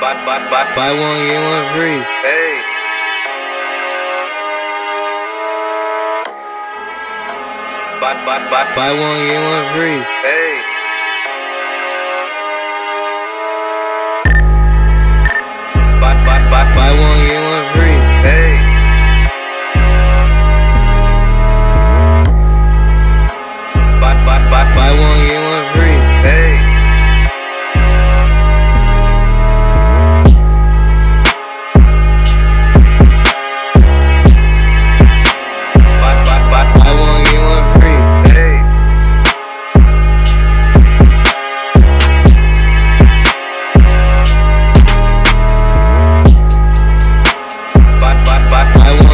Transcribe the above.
Buy, buy, buy, Buy one, get one free. Hey. Buy, buy, buy, Buy one, get one free. Hey. I, I